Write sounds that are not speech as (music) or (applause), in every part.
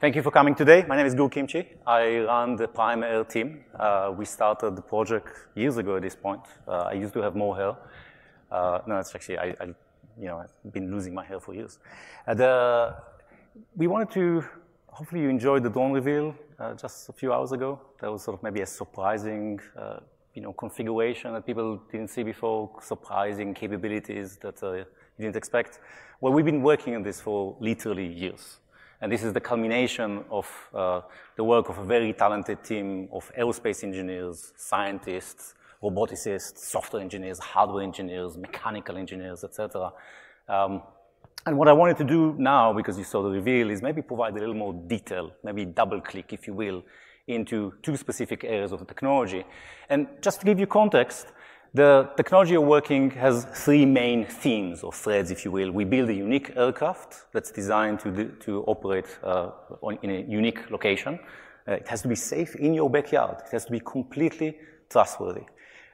Thank you for coming today. My name is Gur Kimchi. I run the Prime Air team. Uh, we started the project years ago at this point. Uh, I used to have more hair. Uh, no, it's actually, I, I, you know, I've been losing my hair for years. Uh, we wanted to, hopefully you enjoyed the drone reveal uh, just a few hours ago. That was sort of maybe a surprising, uh, you know, configuration that people didn't see before, surprising capabilities that you didn't expect. Well, we've been working on this for literally years. And this is the culmination of uh, the work of a very talented team of aerospace engineers, scientists, roboticists, software engineers, hardware engineers, mechanical engineers, etc. Um, and what I wanted to do now, because you saw the reveal, is maybe provide a little more detail, maybe double click, if you will, into two specific areas of the technology. And just to give you context, the technology you're working has three main themes or threads, if you will. We build a unique aircraft that's designed to, do, to operate uh, on, in a unique location. Uh, it has to be safe in your backyard. It has to be completely trustworthy.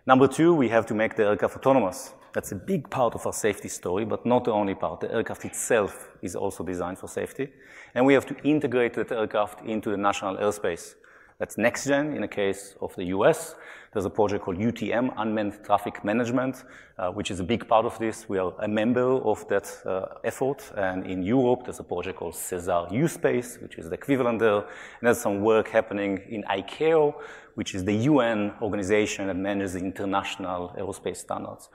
Number two, we have to make the aircraft autonomous. That's a big part of our safety story, but not the only part. The aircraft itself is also designed for safety. And we have to integrate that aircraft into the national airspace. That's next gen in the case of the US. There's a project called UTM, Unmanned Traffic Management, uh, which is a big part of this. We are a member of that uh, effort. And in Europe, there's a project called SESAR U-Space, which is the equivalent there. And there's some work happening in ICAO, which is the UN organization that manages the international aerospace standards.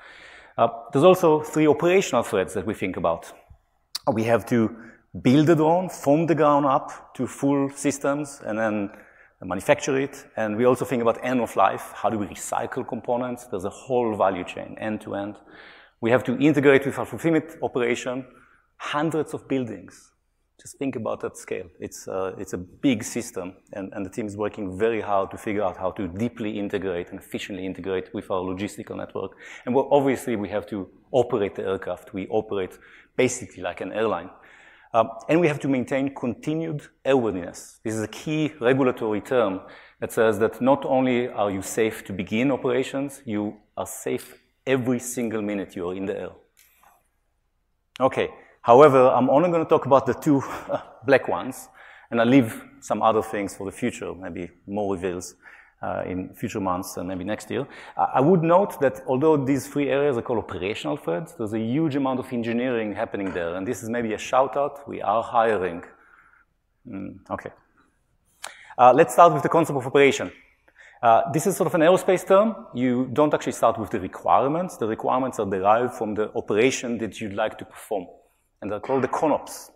Uh, there's also three operational threads that we think about. We have to build a drone from the ground up to full systems and then manufacture it. And we also think about end of life. How do we recycle components? There's a whole value chain, end to end. We have to integrate with our fulfillment operation hundreds of buildings. Just think about that scale. It's, uh, it's a big system, and, and the team is working very hard to figure out how to deeply integrate and efficiently integrate with our logistical network. And well, obviously, we have to operate the aircraft. We operate basically like an airline. Um, and we have to maintain continued airworthiness. This is a key regulatory term that says that not only are you safe to begin operations, you are safe every single minute you are in the air. Okay, however, I'm only going to talk about the two (laughs) black ones, and I'll leave some other things for the future, maybe more reveals uh, in future months and maybe next year. I would note that although these three areas are called operational threads, there's a huge amount of engineering happening there. And this is maybe a shout out. We are hiring. Mm, okay. Uh, let's start with the concept of operation. Uh, this is sort of an aerospace term. You don't actually start with the requirements. The requirements are derived from the operation that you'd like to perform. And they're called the CONOPS,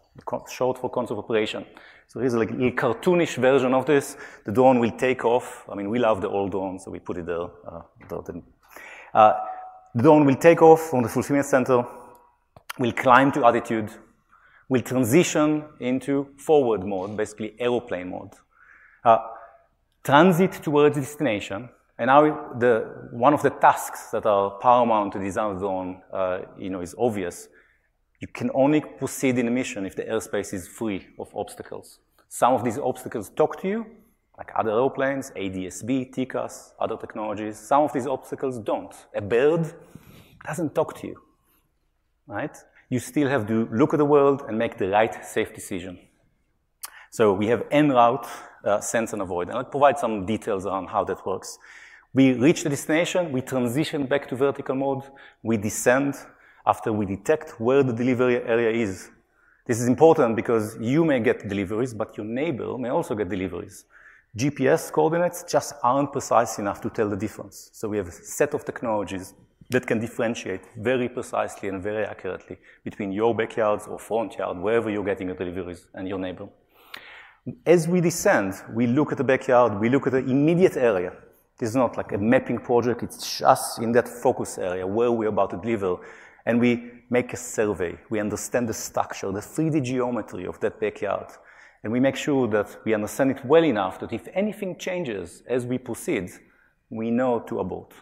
short for concept of operation. So here's like, a cartoonish version of this. The drone will take off. I mean, we love the old drone, so we put it there. Uh, uh, the drone will take off from the fulfillment center, will climb to altitude, will transition into forward mode, basically aeroplane mode. Uh, transit towards destination, and now the, one of the tasks that are paramount to design drone, uh, you know, is obvious. You can only proceed in a mission if the airspace is free of obstacles. Some of these obstacles talk to you, like other airplanes, ADS-B, TCAS, other technologies. Some of these obstacles don't. A bird doesn't talk to you, right? You still have to look at the world and make the right safe decision. So we have en route, uh, sense and avoid. And I'll provide some details on how that works. We reach the destination, we transition back to vertical mode, we descend, after we detect where the delivery area is. This is important because you may get deliveries, but your neighbor may also get deliveries. GPS coordinates just aren't precise enough to tell the difference. So we have a set of technologies that can differentiate very precisely and very accurately between your backyards or front yard, wherever you're getting your deliveries, and your neighbor. As we descend, we look at the backyard, we look at the immediate area. This is not like a mapping project, it's just in that focus area where we're about to deliver and we make a survey. We understand the structure, the 3D geometry of that backyard. And we make sure that we understand it well enough that if anything changes as we proceed, we know to abort.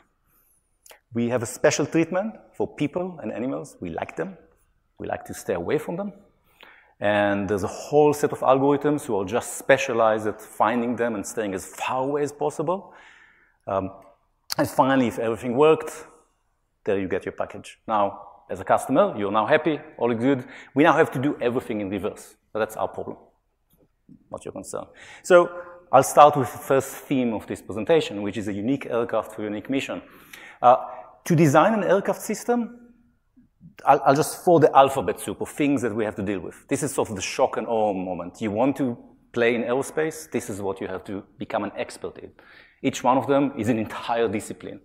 We have a special treatment for people and animals. We like them. We like to stay away from them. And there's a whole set of algorithms who are just specialized at finding them and staying as far away as possible. Um, and finally, if everything worked, there you get your package. Now, as a customer, you're now happy, all good. We now have to do everything in reverse. That's our problem. Not your concern. So I'll start with the first theme of this presentation, which is a unique aircraft for a unique mission. Uh, to design an aircraft system, I'll, I'll, just throw the alphabet soup of things that we have to deal with. This is sort of the shock and awe moment. You want to play in aerospace, this is what you have to become an expert in. Each one of them is an entire discipline.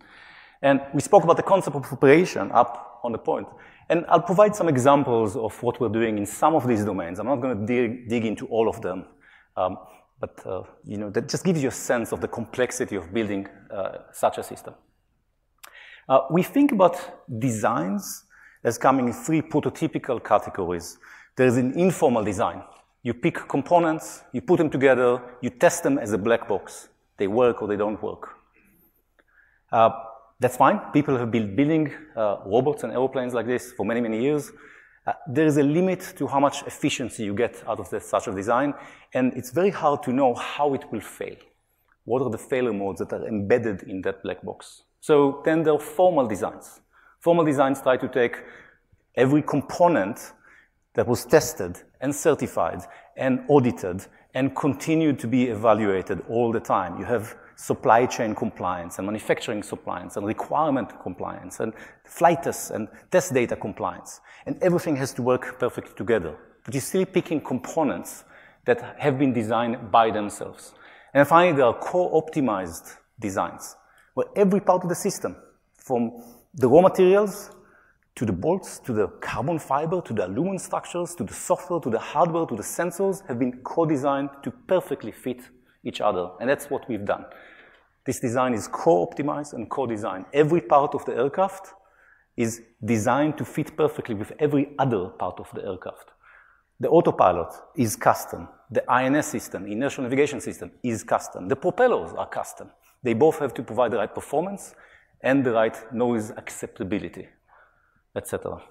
And we spoke about the concept of preparation up on the point. And I'll provide some examples of what we're doing in some of these domains. I'm not going to dig, dig into all of them. Um, but uh, you know, that just gives you a sense of the complexity of building uh, such a system. Uh, we think about designs as coming in three prototypical categories. There's an informal design. You pick components, you put them together, you test them as a black box. They work or they don't work. That's fine. People have been building uh, robots and airplanes like this for many, many years. Uh, there is a limit to how much efficiency you get out of such a design, and it's very hard to know how it will fail. What are the failure modes that are embedded in that black box? So then there are formal designs. Formal designs try to take every component that was tested and certified and audited and continued to be evaluated all the time. You have supply chain compliance and manufacturing compliance and requirement compliance and flight tests and test data compliance. And everything has to work perfectly together. But you're still picking components that have been designed by themselves. And finally, there are co-optimized designs, where every part of the system, from the raw materials to the bolts, to the carbon fiber, to the aluminum structures, to the software, to the hardware, to the sensors, have been co-designed to perfectly fit each other. And that's what we've done. This design is co-optimized and co-designed. Every part of the aircraft is designed to fit perfectly with every other part of the aircraft. The autopilot is custom. The INS system, inertial navigation system, is custom. The propellers are custom. They both have to provide the right performance and the right noise acceptability, etc.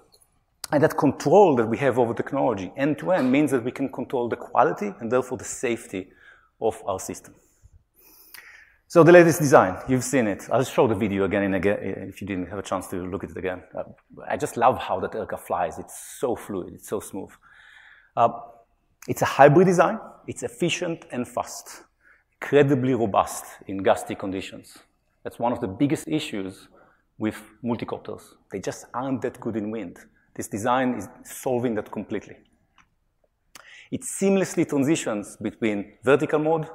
And that control that we have over technology end to end means that we can control the quality and therefore the safety of our system. So the latest design, you've seen it. I'll show the video again and again if you didn't have a chance to look at it again. Uh, I just love how that aircraft flies. It's so fluid, it's so smooth. Uh, it's a hybrid design. It's efficient and fast, incredibly robust in gusty conditions. That's one of the biggest issues with multicopters. They just aren't that good in wind. This design is solving that completely. It seamlessly transitions between vertical mode,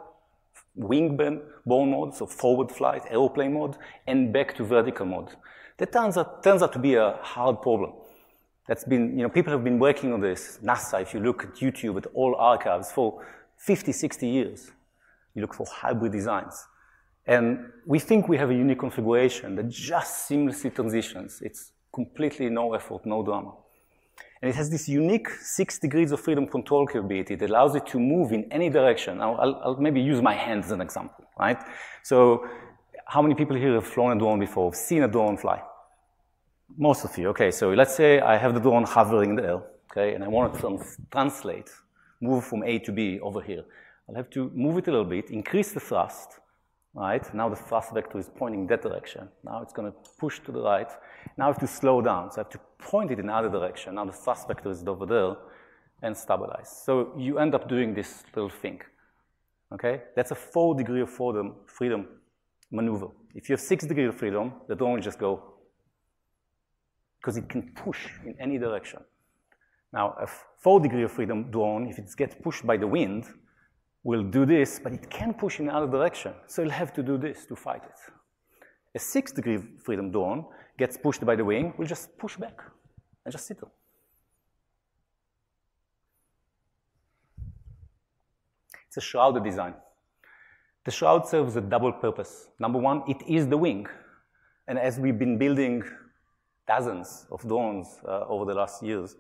wing-borne mode, so forward flight, aeroplane mode, and back to vertical mode. That turns out, turns out to be a hard problem. That's been, you know, people have been working on this. NASA, if you look at YouTube, at all archives, for 50, 60 years. You look for hybrid designs. And we think we have a unique configuration that just seamlessly transitions. It's completely no effort, no drama. And it has this unique six degrees of freedom control capability that allows it to move in any direction. I'll, I'll, I'll, maybe use my hand as an example, right? So how many people here have flown a drone before, seen a drone fly? Most of you, okay. So let's say I have the drone hovering in the air, okay, and I want it to translate, move from A to B over here. I'll have to move it a little bit, increase the thrust, right? Now the thrust vector is pointing that direction. Now it's going to push to the right. Now I have to slow down. So I have to point it in other direction. Now the thrust vector is over there and stabilize. So you end up doing this little thing. Okay? That's a four degree of freedom, freedom maneuver. If you have six degree of freedom, the drone will just go because it can push in any direction. Now, a four degree of freedom drone, if it gets pushed by the wind, will do this, but it can push in another direction. So it'll have to do this to fight it. A six degree freedom drone gets pushed by the wing, will just push back and just sit there. It's a shrouded design. The shroud serves a double purpose. Number one, it is the wing. And as we've been building dozens of drones uh, over the last years,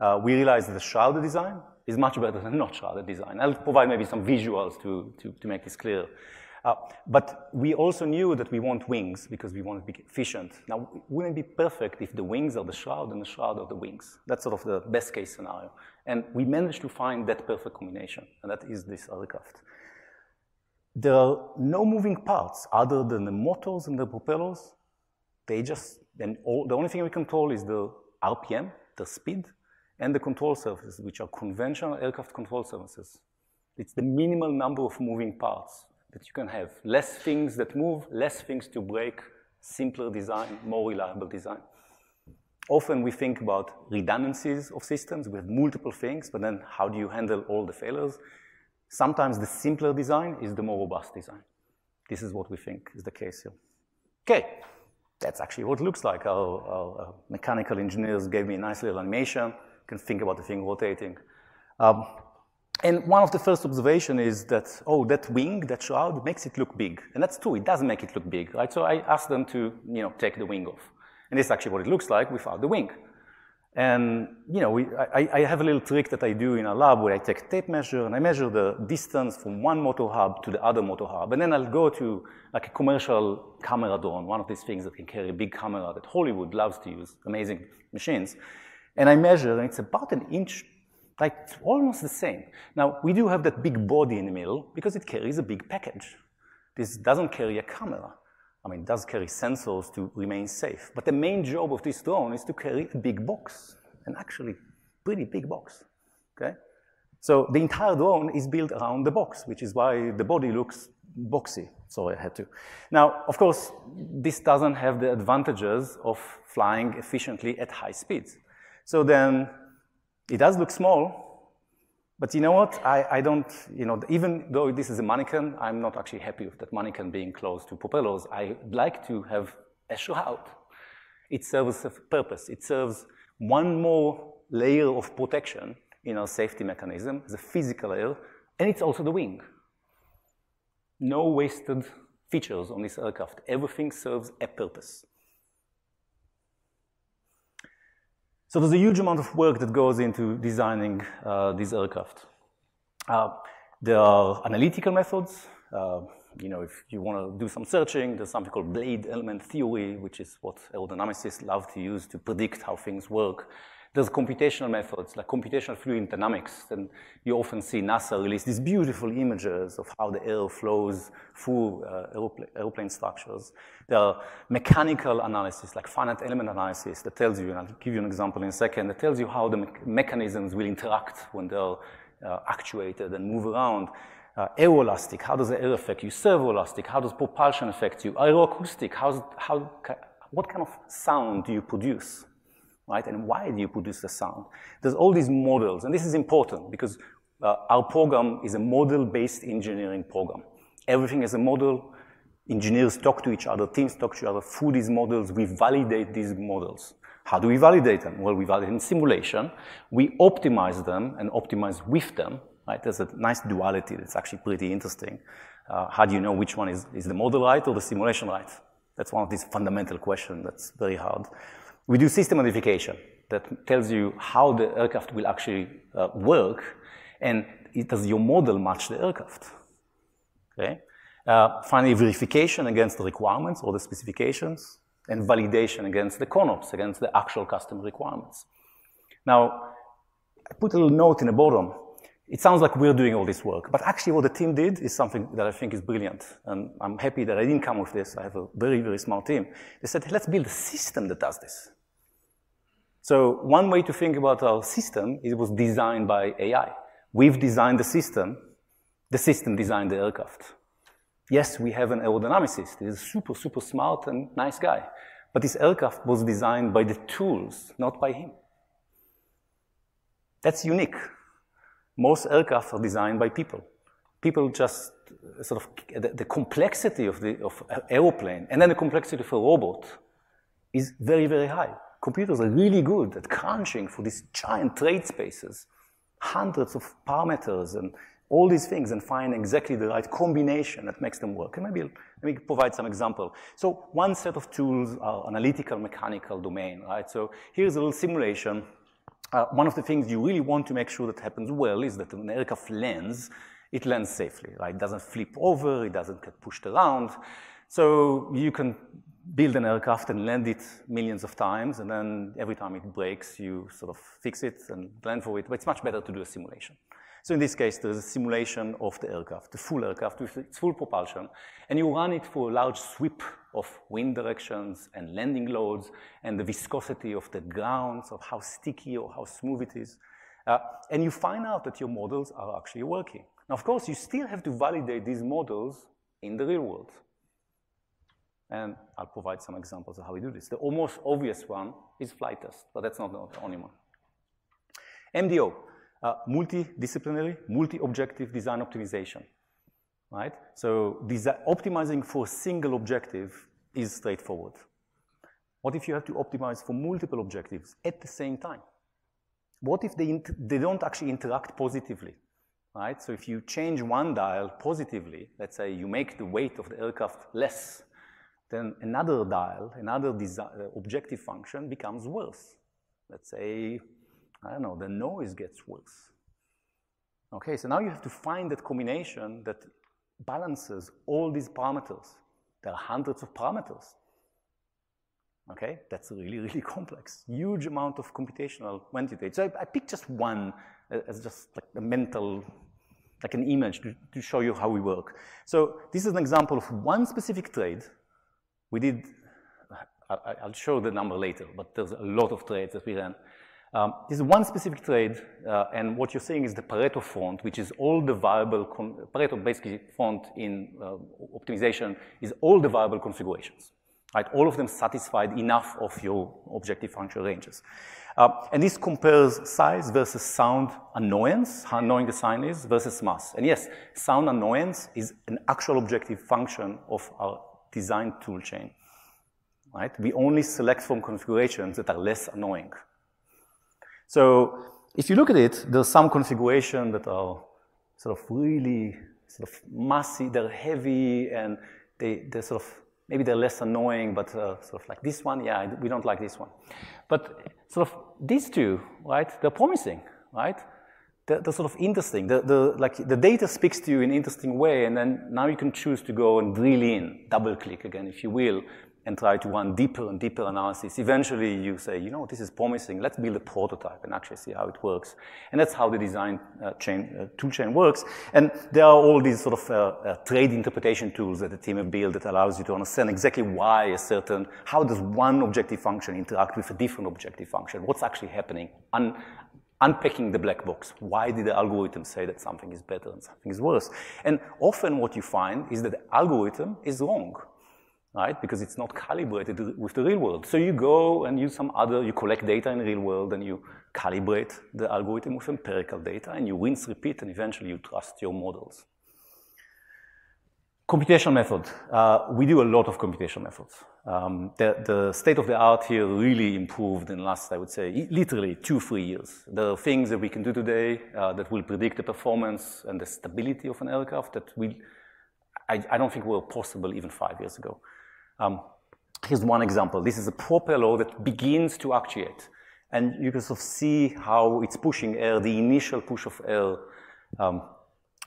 uh, we realized the shrouded design is much better than not shrouded design. I'll provide maybe some visuals to, to, to make this clear. Uh, but we also knew that we want wings because we want to be efficient. Now, wouldn't it be perfect if the wings are the shroud and the shroud are the wings? That's sort of the best case scenario. And we managed to find that perfect combination, and that is this aircraft. There are no moving parts other than the motors and the propellers. They just, and all, the only thing we control is the RPM, the speed, and the control surfaces, which are conventional aircraft control surfaces. It's the minimal number of moving parts that you can have. Less things that move, less things to break, simpler design, more reliable design. Often we think about redundancies of systems. Have multiple things, but then how do you handle all the failures? Sometimes the simpler design is the more robust design. This is what we think is the case here. Okay, that's actually what it looks like. Our, our, our mechanical engineers gave me a nice little animation. Can think about the thing rotating. Um, and one of the first observation is that, oh, that wing, that shroud makes it look big. And that's true, it doesn't make it look big, right? So I asked them to, you know, take the wing off. And this is actually what it looks like without the wing. And, you know, we, I, I, have a little trick that I do in a lab where I take tape measure and I measure the distance from one motor hub to the other motor hub. And then I'll go to like a commercial camera drone, one of these things that can carry a big camera that Hollywood loves to use, amazing machines. And I measure and it's about an inch, like almost the same. Now, we do have that big body in the middle because it carries a big package. This doesn't carry a camera. I mean, it does carry sensors to remain safe. But the main job of this drone is to carry a big box, an actually pretty big box, okay? So the entire drone is built around the box, which is why the body looks boxy. So I had to. Now, of course, this doesn't have the advantages of flying efficiently at high speeds. So then it does look small, but you know what? I, I don't, you know, even though this is a mannequin, I'm not actually happy with that mannequin being close to propellers. I like to have a shroud. It serves a purpose. It serves one more layer of protection in our safety mechanism, the physical layer, and it's also the wing. No wasted features on this aircraft. Everything serves a purpose. So there's a huge amount of work that goes into designing uh, these aircraft. Uh, there are analytical methods. Uh, you know, if you want to do some searching, there's something called blade element theory, which is what aerodynamicists love to use to predict how things work. There's computational methods like computational fluid dynamics, and you often see NASA release these beautiful images of how the air flows through uh, aeroplane, structures. There are mechanical analysis, like finite element analysis, that tells you, and I'll give you an example in a second, that tells you how the me mechanisms will interact when they're uh, actuated and move around. Uh, aeroelastic, how does the air affect you? Servoelastic, how does propulsion affect you? Aeroacoustic, how's, how, what kind of sound do you produce? Right? And why do you produce the sound? There's all these models, and this is important because uh, our program is a model-based engineering program. Everything is a model. Engineers talk to each other, teams talk to each other through these models. We validate these models. How do we validate them? Well, we validate in simulation. We optimize them and optimize with them, right? There's a nice duality that's actually pretty interesting. Uh, how do you know which one is, is the model right or the simulation right? That's one of these fundamental questions that's very hard. We do system modification that tells you how the aircraft will actually uh, work, and it, does your model match the aircraft? Okay. Uh, finally, verification against the requirements or the specifications, and validation against the CONOPS, against the actual customer requirements. Now, I put a little note in the bottom. It sounds like we're doing all this work, but actually what the team did is something that I think is brilliant. And I'm happy that I didn't come with this. I have a very, very smart team. They said, let's build a system that does this. So one way to think about our system is it was designed by AI. We've designed the system. The system designed the aircraft. Yes, we have an aerodynamicist. He's a super, super smart and nice guy. But this aircraft was designed by the tools, not by him. That's unique. Most aircraft are designed by people. People just uh, sort of, the, the complexity of the of aeroplane and then the complexity of a robot is very, very high computers are really good at crunching for these giant trade spaces, hundreds of parameters and all these things and find exactly the right combination that makes them work. And maybe let me provide some example. So one set of tools are analytical mechanical domain, right? So here's a little simulation. Uh, one of the things you really want to make sure that happens well is that an aircraft lands, it lands safely, right? It doesn't flip over, it doesn't get pushed around. So you can build an aircraft and land it millions of times, and then every time it breaks, you sort of fix it and plan for it. But it's much better to do a simulation. So in this case, there's a simulation of the aircraft, the full aircraft with its full propulsion, and you run it for a large sweep of wind directions and landing loads and the viscosity of the ground, of how sticky or how smooth it is. Uh, and you find out that your models are actually working. Now, of course, you still have to validate these models in the real world. And I'll provide some examples of how we do this. The almost obvious one is flight test, but that's not the only one. MDO, uh, multidisciplinary, multi-objective design optimization, right? So optimizing for a single objective is straightforward. What if you have to optimize for multiple objectives at the same time? What if they, they don't actually interact positively, right? So if you change one dial positively, let's say you make the weight of the aircraft less, then another dial, another uh, objective function becomes worse. Let's say, I don't know, the noise gets worse. Okay, so now you have to find that combination that balances all these parameters. There are hundreds of parameters. Okay, that's really, really (laughs) complex. Huge amount of computational quantity. So I, I picked just one uh, as just like a mental, like an image to, to show you how we work. So this is an example of one specific trade we did, I, will show the number later, but there's a lot of trades that we ran. Um, this is one specific trade, uh, and what you're seeing is the Pareto front, which is all the variable, Pareto basically front in uh, optimization is all the variable configurations, right? All of them satisfied enough of your objective function ranges. Uh, and this compares size versus sound annoyance, how annoying the sign is, versus mass. And yes, sound annoyance is an actual objective function of our design toolchain, right? We only select from configurations that are less annoying. So if you look at it, there's some configuration that are sort of really sort of massy, they're heavy, and they, they're sort of, maybe they're less annoying, but uh, sort of like this one, yeah, we don't like this one. But sort of these two, right, they're promising, right? they're, they're, sort of interesting. The, the, like, the data speaks to you in an interesting way, and then now you can choose to go and drill in, double click again, if you will, and try to run deeper and deeper analysis. Eventually, you say, you know, this is promising. Let's build a prototype and actually see how it works. And that's how the design uh, chain, uh, tool chain works. And there are all these sort of uh, uh, trade interpretation tools that the team have built that allows you to understand exactly why a certain, how does one objective function interact with a different objective function? What's actually happening? Un unpacking the black box. Why did the algorithm say that something is better and something is worse? And often what you find is that the algorithm is wrong, right? Because it's not calibrated with the real world. So you go and use some other, you collect data in the real world and you calibrate the algorithm with empirical data and you rinse, repeat, and eventually you trust your models. Computational method. Uh, we do a lot of computational methods. Um, the, the, state of the art here really improved in the last, I would say, literally two, three years. There are things that we can do today uh, that will predict the performance and the stability of an aircraft that we, I, I don't think were possible even five years ago. Um, here's one example. This is a propeller that begins to actuate. And you can sort of see how it's pushing air, the initial push of air, um,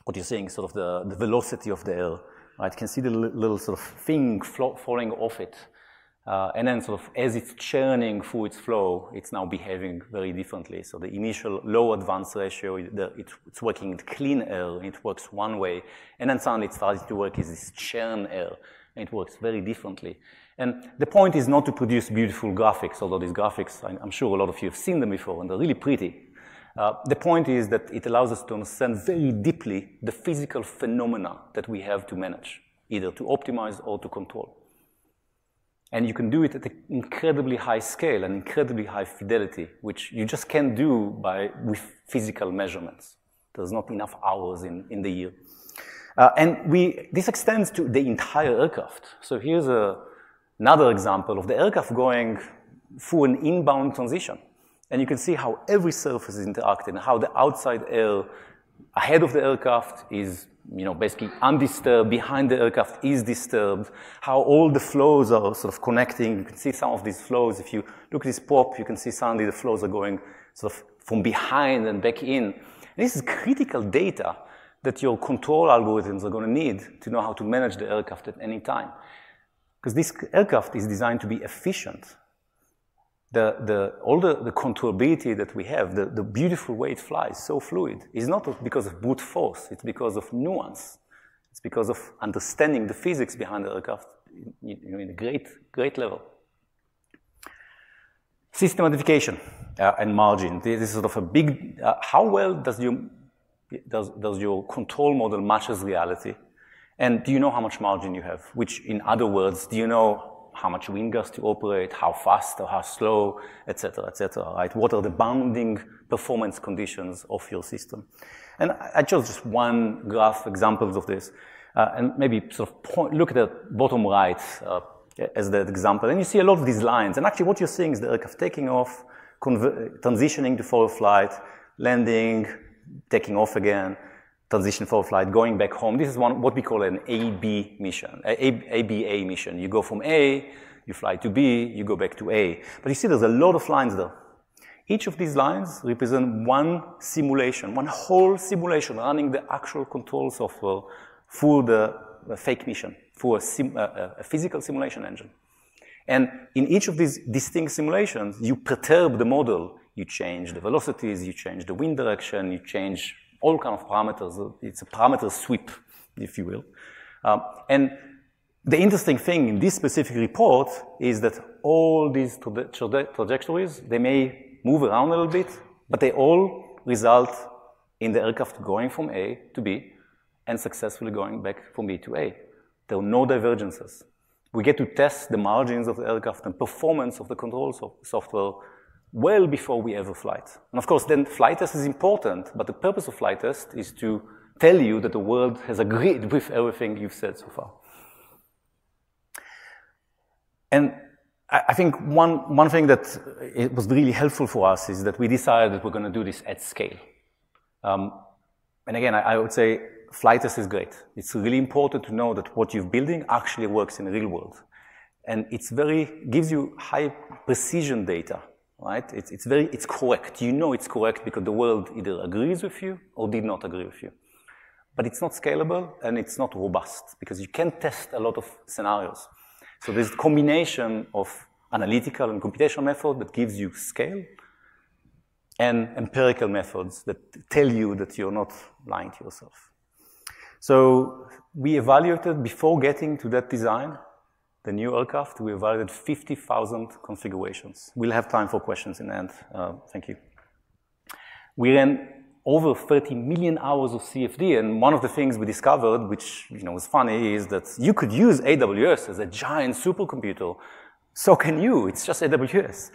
what you're seeing, sort of the, the velocity of the air. Right? You can see the little sort of thing falling off it. Uh, and then sort of as it's churning through its flow, it's now behaving very differently. So the initial low advance ratio, the, it's, working in clean air, it works one way. And then suddenly it starts to work as this churn air, and it works very differently. And the point is not to produce beautiful graphics, although these graphics, I'm sure a lot of you have seen them before, and they're really pretty. Uh, the point is that it allows us to understand very deeply the physical phenomena that we have to manage, either to optimize or to control. And you can do it at an incredibly high scale and incredibly high fidelity, which you just can't do by, with physical measurements. There's not enough hours in, in the year. Uh, and we, this extends to the entire aircraft. So here's a, another example of the aircraft going through an inbound transition. And you can see how every surface is interacting, how the outside air ahead of the aircraft is you know, basically undisturbed, behind the aircraft is disturbed, how all the flows are sort of connecting. You can see some of these flows. If you look at this pop, you can see suddenly the flows are going sort of from behind and back in. This is critical data that your control algorithms are going to need to know how to manage the aircraft at any time. Because this aircraft is designed to be efficient the, the, all the, the controllability that we have, the, the beautiful way it flies, so fluid, is not because of brute force, it's because of nuance. It's because of understanding the physics behind the aircraft you know, in a great, great level. System modification uh, and margin. This is sort of a big, uh, how well does your does, does your control model matches reality? And do you know how much margin you have? Which, in other words, do you know how much wind gust to operate, how fast or how slow, et cetera, et cetera, right? What are the bounding performance conditions of your system? And I chose just one graph examples of this, uh, and maybe sort of point, look at the bottom right uh, as the example, and you see a lot of these lines. And actually, what you're seeing is the aircraft taking off, transitioning to forward flight, landing, taking off again, transition for flight, going back home. This is one, what we call an AB mission, a, ABA mission. You go from A, you fly to B, you go back to A. But you see there's a lot of lines there. Each of these lines represent one simulation, one whole simulation running the actual control software through the, fake mission, through a, sim, a, a physical simulation engine. And in each of these distinct simulations, you perturb the model. You change the velocities, you change the wind direction, you change all kind of parameters. It's a parameter sweep, if you will. Um, and the interesting thing in this specific report is that all these traje trajectories, they may move around a little bit, but they all result in the aircraft going from A to B and successfully going back from B to A. There are no divergences. We get to test the margins of the aircraft and performance of the control so software well before we ever flight. And of course, then flight test is important, but the purpose of flight test is to tell you that the world has agreed (laughs) with everything you've said so far. And I think one, one thing that it was really helpful for us is that we decided that we're going to do this at scale. Um, and again, I, I, would say flight test is great. It's really important to know that what you're building actually works in the real world. And it's very, gives you high precision data right? It's, it's very, it's correct. You know it's correct because the world either agrees with you or did not agree with you. But it's not scalable and it's not robust because you can test a lot of scenarios. So there's a combination of analytical and computational method that gives you scale and empirical methods that tell you that you're not lying to yourself. So we evaluated before getting to that design the new aircraft, we evaluated 50,000 configurations. We'll have time for questions in the end. Uh, thank you. We ran over 30 million hours of CFD, and one of the things we discovered, which you know was funny, is that you could use AWS as a giant supercomputer. So can you? It's just AWS,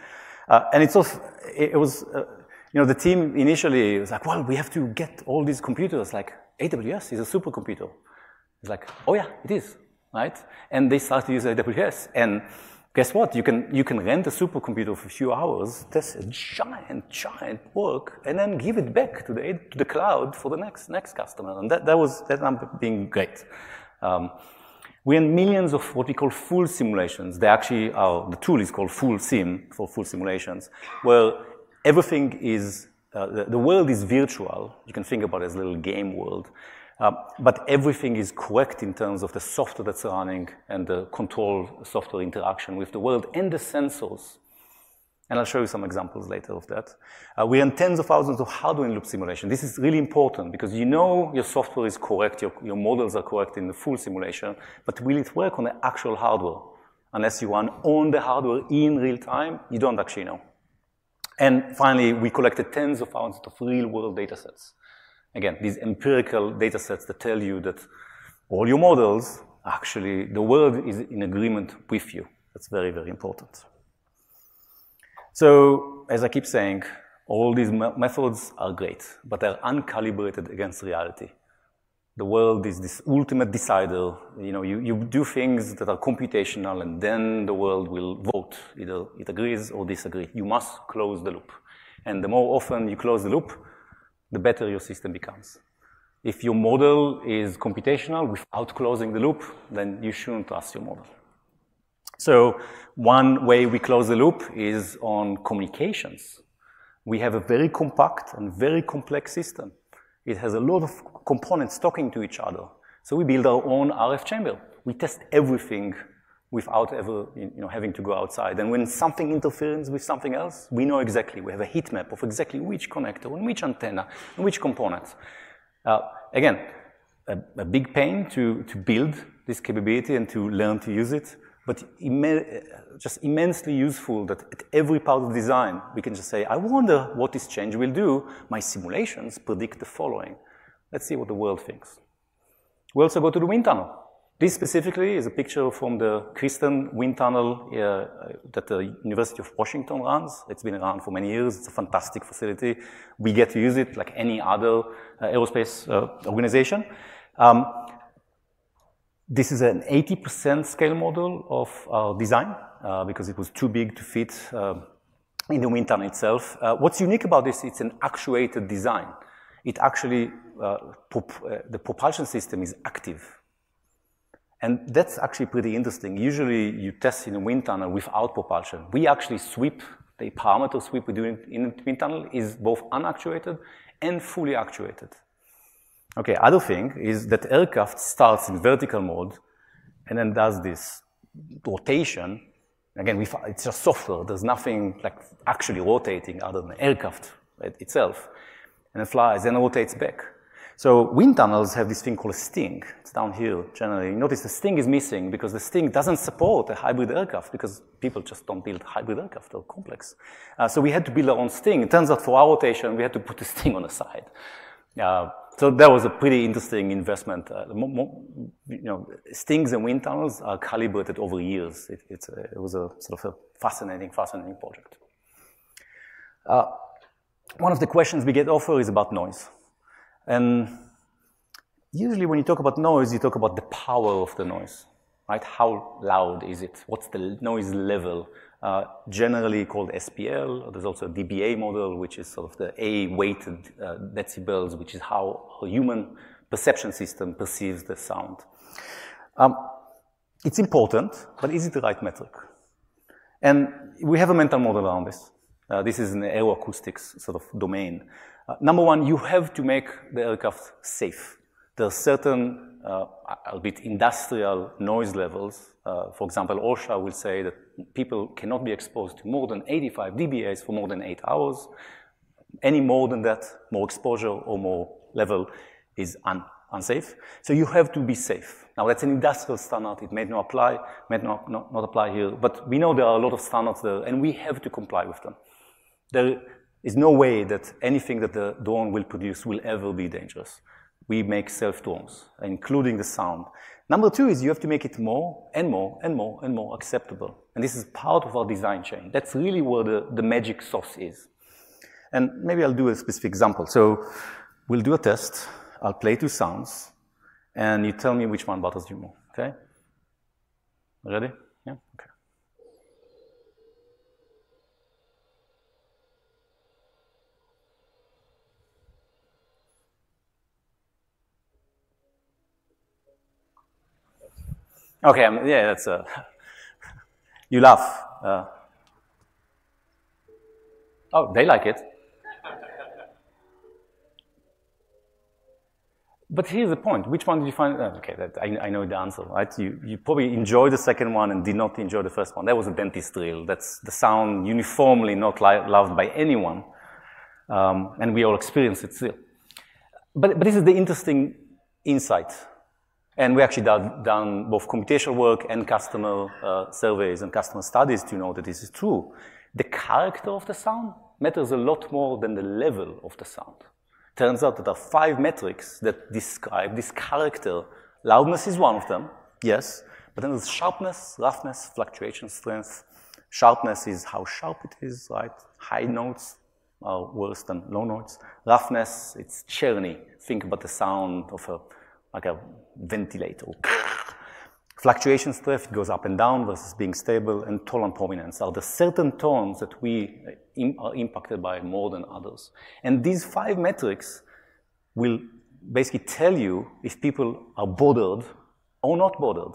uh, and it's also, it, was uh, you know the team initially was like, well, we have to get all these computers. Like AWS is a supercomputer. It's like, oh yeah, it is right? And they start to use AWS. And guess what? You can, you can rent a supercomputer for a few hours, test a giant, giant work, and then give it back to the, to the cloud for the next, next customer. And that, that was, that up being great. Um, we had millions of what we call full simulations. They actually are, the tool is called full sim for full simulations, where everything is, uh, the, the world is virtual. You can think about it as a little game world. Uh, but everything is correct in terms of the software that's running and the control software interaction with the world and the sensors. And I'll show you some examples later of that. Uh, we run tens of thousands of hardware in loop simulation. This is really important because you know your software is correct, your, your models are correct in the full simulation, but will it work on the actual hardware? Unless you run on the hardware in real time, you don't actually know. And finally, we collected tens of thousands of real world data sets. Again, these empirical data sets that tell you that all your models, actually, the world is in agreement with you. That's very, very important. So, as I keep saying, all these methods are great, but they're uncalibrated against reality. The world is this ultimate decider. You know, you, you do things that are computational and then the world will vote. Either it agrees or disagrees. You must close the loop. And the more often you close the loop, the better your system becomes. If your model is computational without closing the loop, then you shouldn't trust your model. So one way we close the loop is on communications. We have a very compact and very complex system. It has a lot of components talking to each other. So we build our own RF chamber. We test everything without ever you know, having to go outside. And when something interferes with something else, we know exactly. We have a heat map of exactly which connector and which antenna and which components. Uh, again, a, a, big pain to, to build this capability and to learn to use it, but just immensely useful that at every part of design, we can just say, I wonder what this change will do. My simulations predict the following. Let's see what the world thinks. We also go to the wind tunnel. This specifically is a picture from the Kirsten wind tunnel uh, that the University of Washington runs. It's been around for many years. It's a fantastic facility. We get to use it like any other uh, aerospace uh, organization. Um, this is an 80% scale model of our design uh, because it was too big to fit uh, in the wind tunnel itself. Uh, what's unique about this, it's an actuated design. It actually, prop the propulsion system is active. And that's actually pretty interesting. Usually you test in a wind tunnel without propulsion. We actually sweep, the parameter sweep we do in, the wind tunnel is both unactuated and fully actuated. Okay, other thing is that aircraft starts in vertical mode and then does this rotation. Again, we, it's just software. There's nothing like actually rotating other than aircraft itself. And it flies and rotates back. So wind tunnels have this thing called a sting. It's down here generally. You notice the sting is missing because the sting doesn't support a hybrid aircraft because people just don't build hybrid aircraft. They're complex. Uh, so we had to build our own sting. It turns out for our rotation, we had to put the (laughs) sting on the side. Uh, so that was a pretty interesting investment. Uh, you know, stings and wind tunnels are calibrated over years. It, it was a sort of a fascinating, fascinating project. Uh, one of the questions we get offered is about noise. And usually when you talk about noise, you talk about the power of the noise, right? How loud is it? What's the noise level? Uh, generally called SPL. There's also a dBA model, which is sort of the A-weighted uh, decibels, which is how a human perception system perceives the sound. Um, it's important, but is it the right metric? And we have a mental model around this. Uh, this is an aeroacoustics sort of domain. Uh, number one, you have to make the aircraft safe. There are certain, uh, albeit industrial noise levels. Uh, for example, OSHA will say that people cannot be exposed to more than 85 dBAs for more than eight hours. Any more than that, more exposure or more level is un unsafe. So you have to be safe. Now that's an industrial standard. It may not apply, may not, not, not apply here, but we know there are a lot of standards there and we have to comply with them. There, is no way that anything that the drone will produce will ever be dangerous. We make self drones, including the sound. Number two is you have to make it more and more and more and more acceptable. And this is part of our design chain. That's really where the, the magic sauce is. And maybe I'll do a specific example. So we'll do a test. I'll play two sounds, and you tell me which one bothers you more. Okay? Ready? Yeah? Okay. Okay, um, yeah, that's a, you laugh. Uh, oh, they like it. But here's the point. Which one did you find? Uh, okay, that, I, I, know the answer, right? You, you probably enjoyed the second one and did not enjoy the first one. That was a dentist drill. That's the sound uniformly not loved by anyone. Um, and we all experience it still. But, but this is the interesting insight and we actually done, done both computational work and customer uh, surveys and customer studies to know that this is true. The character of the sound matters a lot more than the level of the sound. Turns out that there are five metrics that describe this character. Loudness is one of them, yes, but then there's sharpness, roughness, fluctuation strength. Sharpness is how sharp it is, right? High notes are worse than low notes. Roughness, it's churny. Think about the sound of a like a ventilator. Fluctuation strength goes up and down versus being stable, and tone prominence are the certain tones that we uh, are impacted by more than others. And these five metrics will basically tell you if people are bothered or not bothered.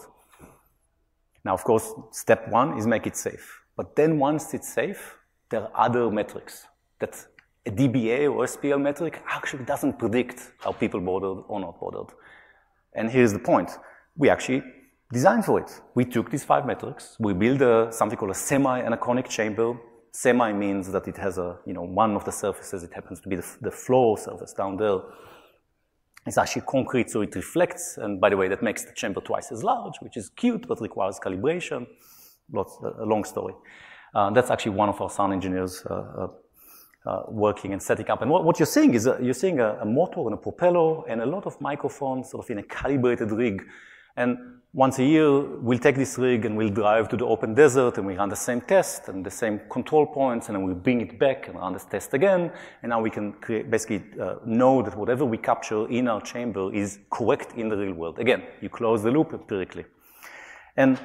Now, of course, step one is make it safe. But then once it's safe, there are other metrics that a DBA or SPL metric actually doesn't predict how people bothered or not bothered. And here's the point. We actually designed for it. We took these five metrics. We built a, something called a semi-anechoic chamber. Semi means that it has a, you know, one of the surfaces, it happens to be the, the floor surface down there. It's actually concrete, so it reflects. And by the way, that makes the chamber twice as large, which is cute, but requires calibration. Lots, a long story. Uh, that's actually one of our sound engineers' uh, uh, working and setting up. And what, what you're seeing is a, you're seeing a, a, motor and a propeller and a lot of microphones sort of in a calibrated rig. And once a year, we'll take this rig and we'll drive to the open desert and we run the same test and the same control points and then we'll bring it back and run this test again. And now we can create, basically uh, know that whatever we capture in our chamber is correct in the real world. Again, you close the loop empirically. And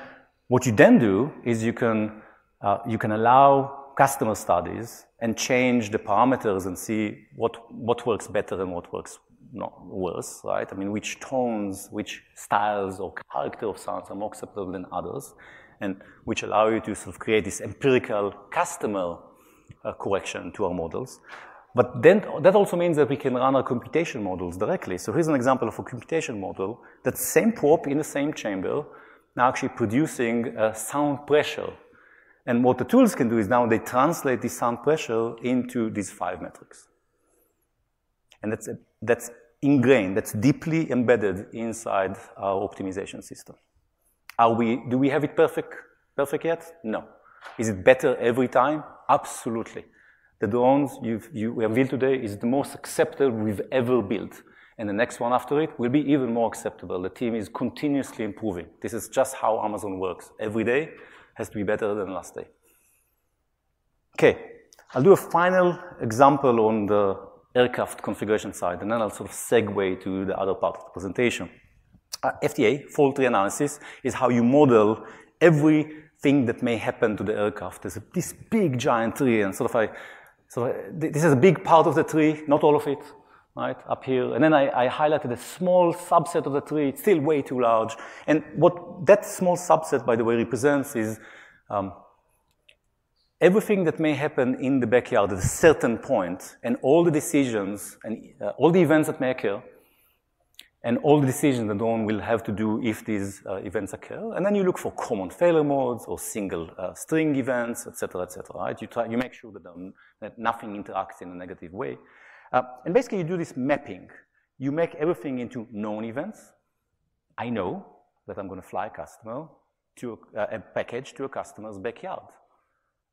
what you then do is you can, uh, you can allow customer studies and change the parameters and see what, what works better and what works not worse, right? I mean, which tones, which styles or character of sounds are more acceptable than others, and which allow you to sort of create this empirical customer uh, correction to our models. But then that also means that we can run our computation models directly. So here's an example of a computation model. That same probe in the same chamber, now actually producing a sound pressure. And what the tools can do is now they translate this sound pressure into these five metrics. And that's, that's ingrained, that's deeply embedded inside our optimization system. Are we, do we have it perfect, perfect yet? No. Is it better every time? Absolutely. The drones you've, you have built today is the most acceptable we've ever built. And the next one after it will be even more acceptable. The team is continuously improving. This is just how Amazon works. Every day has to be better than last day. Okay, I'll do a final example on the aircraft configuration side, and then I'll sort of segue to the other part of the presentation. Uh, FTA, fault tree analysis, is how you model everything that may happen to the aircraft. There's this big giant tree, and sort of I, so this is a big part of the tree, not all of it, right, up here. And then I, I, highlighted a small subset of the tree, it's still way too large. And what that small subset, by the way, represents is um, everything that may happen in the backyard at a certain point, and all the decisions and uh, all the events that may occur, and all the decisions that one will have to do if these uh, events occur. And then you look for common failure modes or single uh, string events, etc., etc. right? You, try, you make sure that, um, that nothing interacts in a negative way. Uh, and basically you do this mapping. You make everything into known events. I know that I'm going to fly a customer to a, uh, a package to a customer's backyard.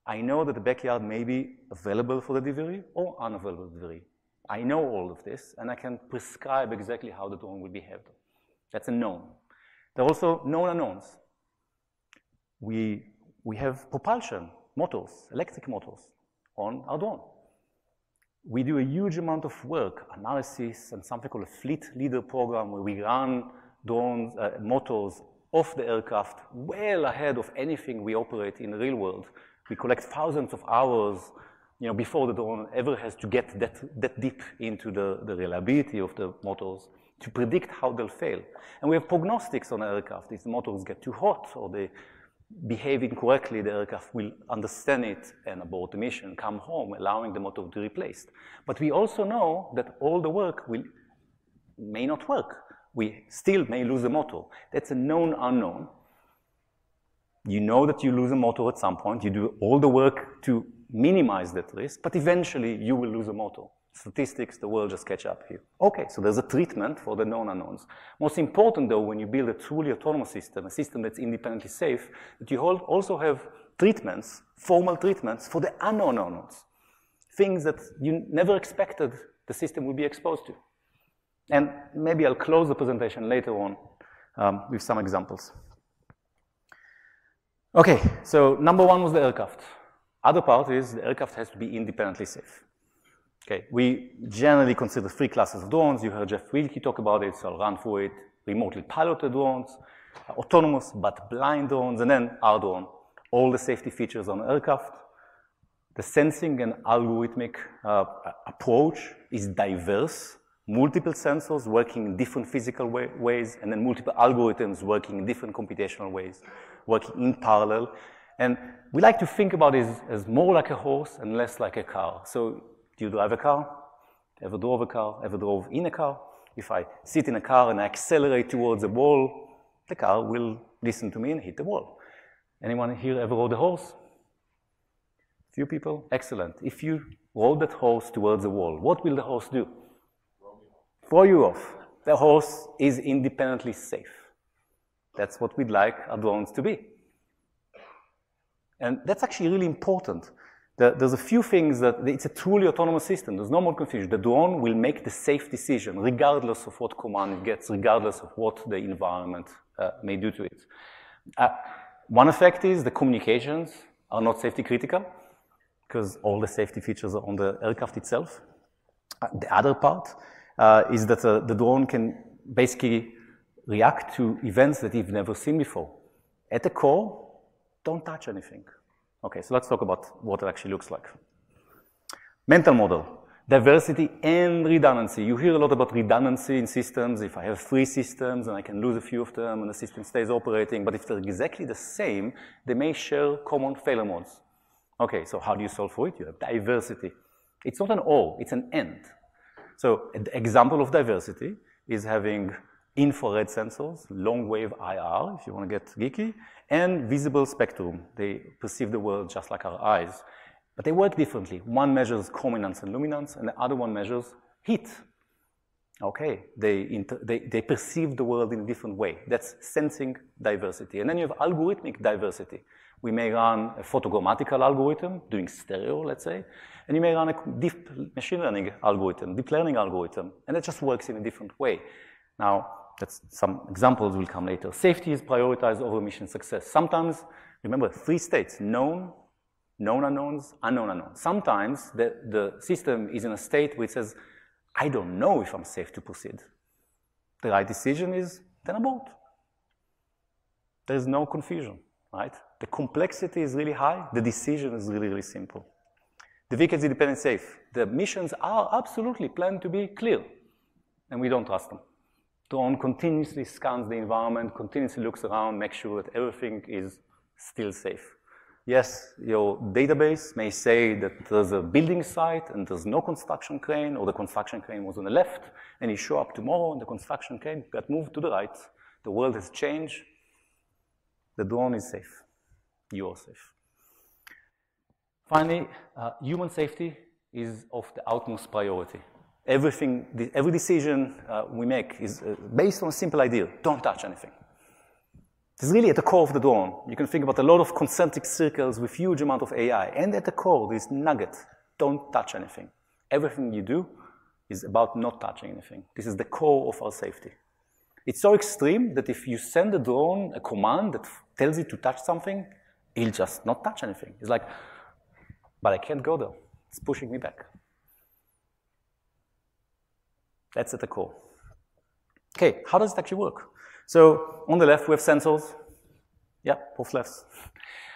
I know that the backyard may be available for the delivery or unavailable delivery. I know all of this, and I can prescribe exactly how the drone will behave. That's a known. There are also known unknowns. We, we have propulsion motors, electric motors, on our drone. We do a huge amount of work, analysis, and something called a fleet leader program where we run drones, uh, motors off the aircraft well ahead of anything we operate in the real world we collect thousands of hours you know, before the drone ever has to get that, that deep into the, the reliability of the motors to predict how they'll fail. And we have prognostics on aircraft. If the motors get too hot or they behave correctly, the aircraft will understand it and abort the mission, come home, allowing the motor to be replaced. But we also know that all the work will, may not work. We still may lose the motor. That's a known unknown. You know that you lose a motor at some point. You do all the work to minimize that risk, but eventually you will lose a motor. Statistics, the world just catch up here. Okay, so there's a treatment for the known unknowns. Most important though, when you build a truly autonomous system, a system that's independently safe, that you also have treatments, formal treatments for the unknown unknowns. Things that you never expected the system would be exposed to. And maybe I'll close the presentation later on um, with some examples. Okay, so number one was the aircraft. Other part is the aircraft has to be independently safe. Okay, we generally consider three classes of drones. You heard Jeff Wilke talk about it, so I'll run through it. Remotely piloted drones, autonomous but blind drones, and then our drone. All the safety features on aircraft. The sensing and algorithmic uh, approach is diverse. Multiple sensors working in different physical way ways, and then multiple algorithms working in different computational ways working in parallel. And we like to think about it as, as more like a horse and less like a car. So do you drive a car? Ever drove a car? Ever drove in a car? If I sit in a car and I accelerate towards a wall, the car will listen to me and hit the wall. Anyone here ever rode a horse? Few people? Excellent. If you rode that horse towards a wall, what will the horse do? Throw you off. The horse is independently safe. That's what we'd like our drones to be. And that's actually really important there's a few things that it's a truly autonomous system. There's no more confusion. The drone will make the safe decision regardless of what command it gets, regardless of what the environment uh, may do to it. Uh, one effect is the communications are not safety critical because all the safety features are on the aircraft itself. Uh, the other part uh, is that uh, the drone can basically react to events that you've never seen before. At the core, don't touch anything. Okay, so let's talk about what it actually looks like. Mental model, diversity and redundancy. You hear a lot about redundancy in systems. If I have three systems and I can lose a few of them and the system stays operating, but if they're exactly the same, they may share common failure modes. Okay, so how do you solve for it? You have diversity. It's not an or, it's an and. So an example of diversity is having infrared sensors, long wave IR, if you want to get geeky, and visible spectrum. They perceive the world just like our eyes. But they work differently. One measures chrominance and luminance, and the other one measures heat. Okay, they, they, they perceive the world in a different way. That's sensing diversity. And then you have algorithmic diversity. We may run a photogrammetrical algorithm, doing stereo, let's say, and you may run a deep machine learning algorithm, deep learning algorithm, and it just works in a different way. Now, that's some examples will come later. Safety is prioritized over mission success. Sometimes, remember, three states, known, known unknowns, unknown unknowns. Sometimes the, the system is in a state which says, I don't know if I'm safe to proceed. The right decision is then abort. There is no confusion, right? The complexity is really high. The decision is really, really simple. The vehicle is independent safe. The missions are absolutely planned to be clear, and we don't trust them drone continuously scans the environment, continuously looks around, makes sure that everything is still safe. Yes, your database may say that there's a building site and there's no construction crane, or the construction crane was on the left, and you show up tomorrow and the construction crane got moved to the right. The world has changed. The drone is safe. You are safe. Finally, uh, human safety is of the utmost priority everything, every decision uh, we make is uh, based on a simple idea. Don't touch anything. It's really at the core of the drone. You can think about a lot of concentric circles with huge amount of AI. And at the core, this nugget, don't touch anything. Everything you do is about not touching anything. This is the core of our safety. It's so extreme that if you send a drone a command that tells it to touch something, it'll just not touch anything. It's like, but I can't go there. It's pushing me back. That's at the core. Okay, how does it actually work? So on the left, we have sensors. Yeah, both lefts.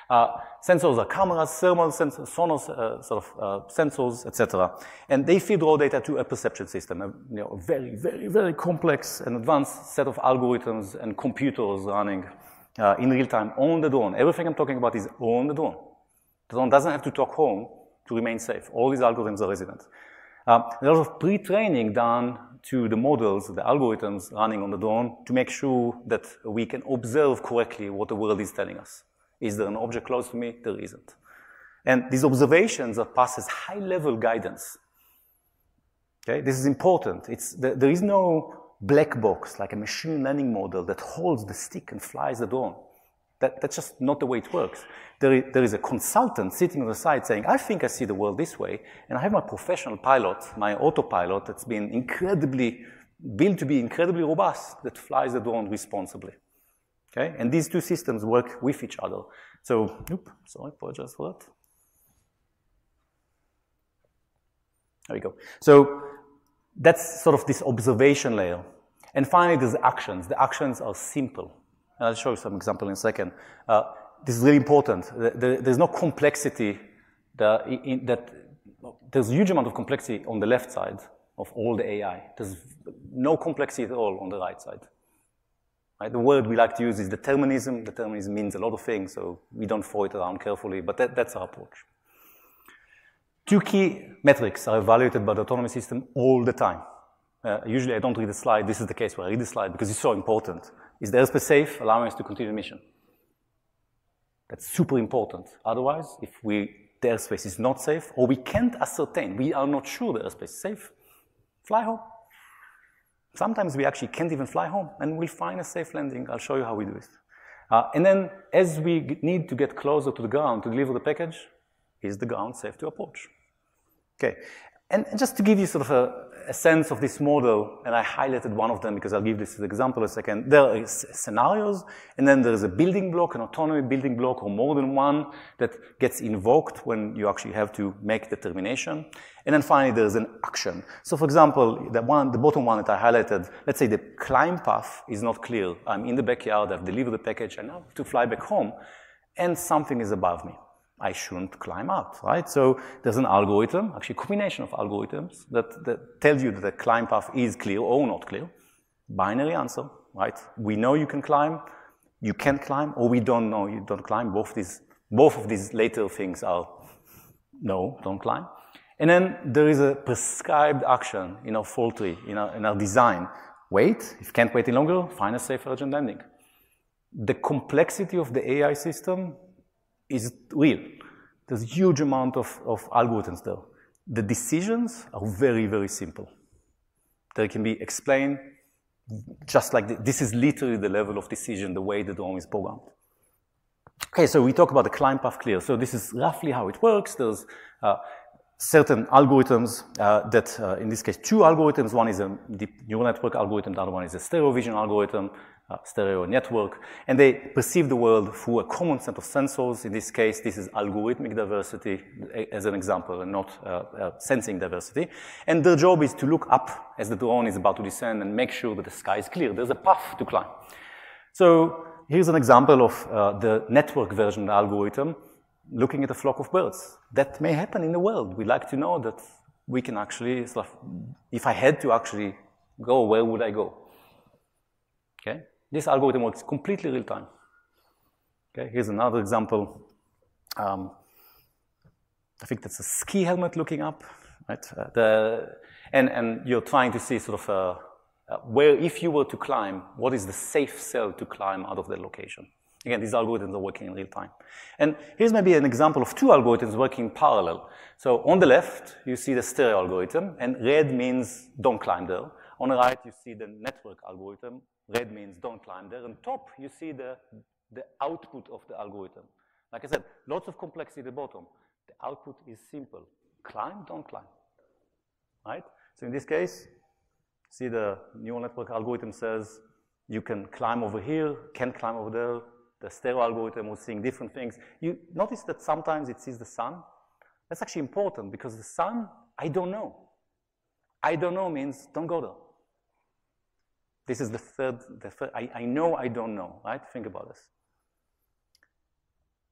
Uh, sensors are cameras, thermal sensors, sonos uh, sort of uh, sensors, etc. And they feed raw data to a perception system, a you know, very, very, very complex and advanced set of algorithms and computers running uh, in real time on the drone. Everything I'm talking about is on the drone. The drone doesn't have to talk home to remain safe. All these algorithms are resident. A lot of pre-training done to the models, the algorithms running on the drone to make sure that we can observe correctly what the world is telling us. Is there an object close to me? There isn't. And these observations are passed as high-level guidance. Okay, this is important. It's, there is no black box like a machine learning model that holds the stick and flies the drone. That, that's just not the way it works. There is, there is a consultant sitting on the side saying, I think I see the world this way, and I have my professional pilot, my autopilot that's been incredibly, built to be incredibly robust, that flies the drone responsibly. Okay? And these two systems work with each other. So, oop, sorry, apologize for that. There we go. So that's sort of this observation layer. And finally, there's actions. The actions are simple. I'll show you some example in a second. Uh, this is really important. there's no complexity that, in, that, there's a huge amount of complexity on the left side of all the AI. There's no complexity at all on the right side. Right? The word we like to use is determinism. Determinism means a lot of things, so we don't throw it around carefully, but that, that's our approach. Two key metrics are evaluated by the autonomy system all the time. Uh, usually I don't read the slide. This is the case where I read the slide because it's so important. Is the airspace safe, allowing us to continue the mission? That's super important. Otherwise, if we, the airspace is not safe, or we can't ascertain, we are not sure the airspace is safe, fly home. Sometimes we actually can't even fly home, and we'll find a safe landing. I'll show you how we do it. Uh, and then, as we need to get closer to the ground to deliver the package, is the ground safe to approach? Okay, and just to give you sort of a, a, sense of this model, and I highlighted one of them because I'll give this as an example a second. There are scenarios, and then there's a building block, an autonomy building block, or more than one that gets invoked when you actually have to make the termination. And then finally, there's an action. So for example, the one, the bottom one that I highlighted, let's say the climb path is not clear. I'm in the backyard, I've delivered the package, I now have to fly back home, and something is above me. I shouldn't climb out, right? So there's an algorithm, actually a combination of algorithms that, that tells you that the climb path is clear or not clear. Binary answer, right? We know you can climb, you can climb, or we don't know you don't climb. Both these, both of these later things are no, don't climb. And then there is a prescribed action in our fault tree, in our, in our design. Wait, if you can't wait any longer, find a safe urgent landing. The complexity of the AI system is real. There's a huge amount of, of algorithms there. The decisions are very, very simple. They can be explained just like the, this is literally the level of decision, the way the drone is programmed. Okay, so we talk about the climb path clear. So this is roughly how it works. There's uh, certain algorithms uh, that, uh, in this case, two algorithms. One is a deep neural network algorithm, the other one is a stereo vision algorithm uh, stereo network, and they perceive the world through a common set of sensors. In this case, this is algorithmic diversity as an example, and not uh, uh, sensing diversity. And their job is to look up as the drone is about to descend and make sure that the sky is clear. There's a path to climb. So here's an example of uh, the network version algorithm looking at a flock of birds. That may happen in the world. We'd like to know that we can actually, if I had to actually go, where would I go? Okay? This algorithm works completely real time. Okay, here's another example. Um, I think that's a ski helmet looking up, right? Uh, the, and, and you're trying to see sort of uh, uh, where, if you were to climb, what is the safe cell to climb out of that location? Again, these algorithms are working in real time. And here's maybe an example of two algorithms working parallel. So on the left, you see the stereo algorithm, and red means don't climb there. On the right, you see the network algorithm, Red means don't climb there. On top, you see the, the output of the algorithm. Like I said, lots of complexity at the bottom. The output is simple. Climb, don't climb. Right? So in this case, see the neural network algorithm says you can climb over here, can climb over there. The stereo algorithm was seeing different things. You notice that sometimes it sees the sun. That's actually important because the sun, I don't know. I don't know means don't go there. This is the third, the third I, I know I don't know, right? Think about this.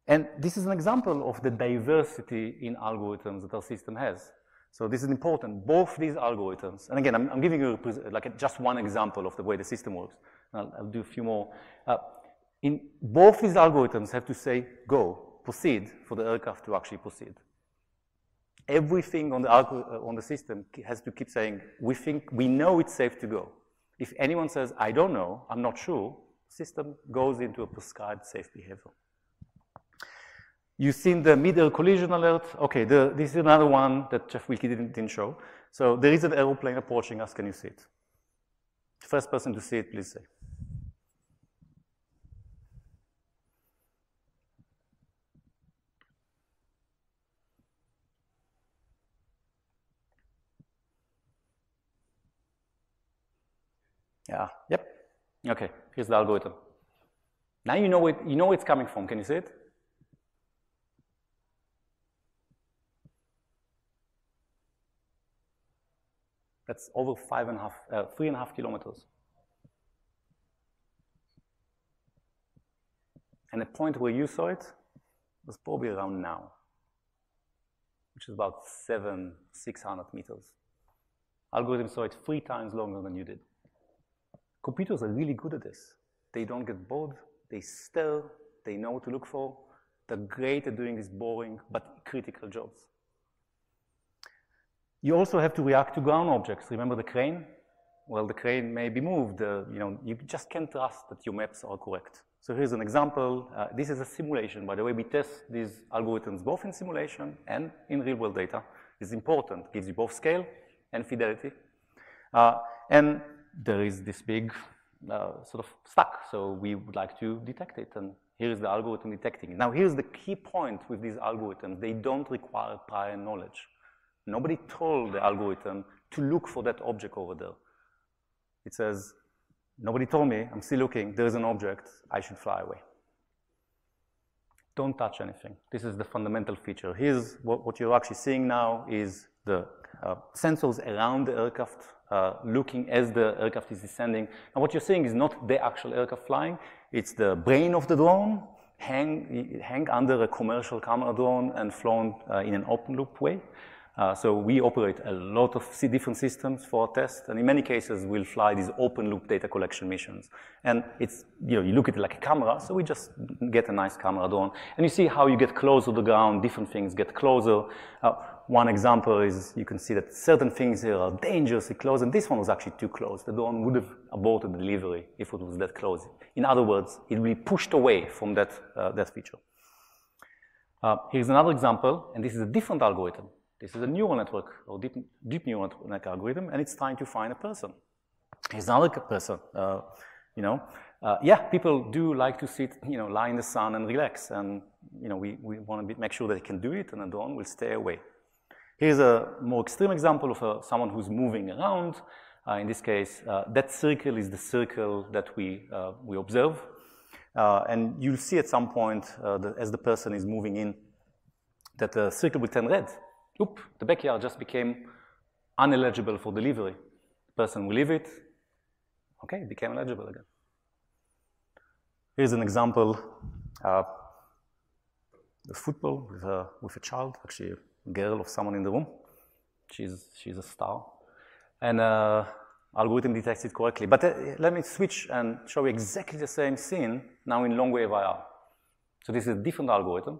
And this is an example of the diversity in algorithms that our system has. So this is important. Both these algorithms, and again, I'm, I'm giving you like a, just one example of the way the system works. I'll, I'll, do a few more. Uh, in both these algorithms have to say go, proceed for the aircraft to actually proceed. Everything on the, uh, on the system has to keep saying, we think, we know it's safe to go. If anyone says, I don't know, I'm not sure, the system goes into a prescribed safe behavior. You've seen the mid-air collision alert. Okay, the, this is another one that Jeff Wilke didn't, didn't, show. So there is an aeroplane approaching us. Can you see it? First person to see it, please say. Yeah, yep. Okay, here's the algorithm. Now you know, it, you know where it's coming from. Can you see it? That's over five and a half, uh, three and a half kilometers. And the point where you saw it was probably around now, which is about seven, 600 meters. Algorithm saw it three times longer than you did. Computers are really good at this. They don't get bored, they stir, they know what to look for. They're great at doing these boring but critical jobs. You also have to react to ground objects. Remember the crane? Well, the crane may be moved. Uh, you know, you just can't trust that your maps are correct. So here's an example. Uh, this is a simulation. By the way, we test these algorithms both in simulation and in real-world data. It's important. gives you both scale and fidelity. Uh, and there is this big uh, sort of stuck. So we would like to detect it, and here is the algorithm detecting it. Now, here's the key point with these algorithms. They don't require prior knowledge. Nobody told the algorithm to look for that object over there. It says, nobody told me, I'm still looking, there's an object, I should fly away. Don't touch anything. This is the fundamental feature. Here's what, what you're actually seeing now is the uh, sensors around the aircraft uh, looking as the aircraft is descending. And what you're seeing is not the actual aircraft flying, it's the brain of the drone hang, hang under a commercial camera drone and flown uh, in an open loop way. Uh, so we operate a lot of different systems for tests, and in many cases we'll fly these open loop data collection missions. And it's, you know, you look at it like a camera, so we just get a nice camera drone. And you see how you get closer to the ground, different things get closer. Uh, one example is you can see that certain things here are dangerously close, and this one was actually too close. The drone would have aborted delivery if it was that close. In other words, it will be pushed away from that, uh, that feature. Uh, here's another example, and this is a different algorithm. This is a neural network or deep, deep neural network algorithm, and it's trying to find a person. Here's another person. Uh, you know, uh, yeah, people do like to sit, you know, lie in the sun and relax, and you know, we, we want to make sure that they can do it, and the drone will stay away. Here's a more extreme example of uh, someone who's moving around. Uh, in this case, uh, that circle is the circle that we uh, we observe, and you'll see at some point the, as the person is moving in that the circle will turn red oop, the backyard just became uneligible for delivery. The person will leave it, okay, it became eligible again. Here's an example uh, of football with a, with a child, actually girl of someone in the room. She's, she's a star. And uh, algorithm detects it correctly. But uh, let me switch and show you exactly the same scene now in long wave IR. So this is a different algorithm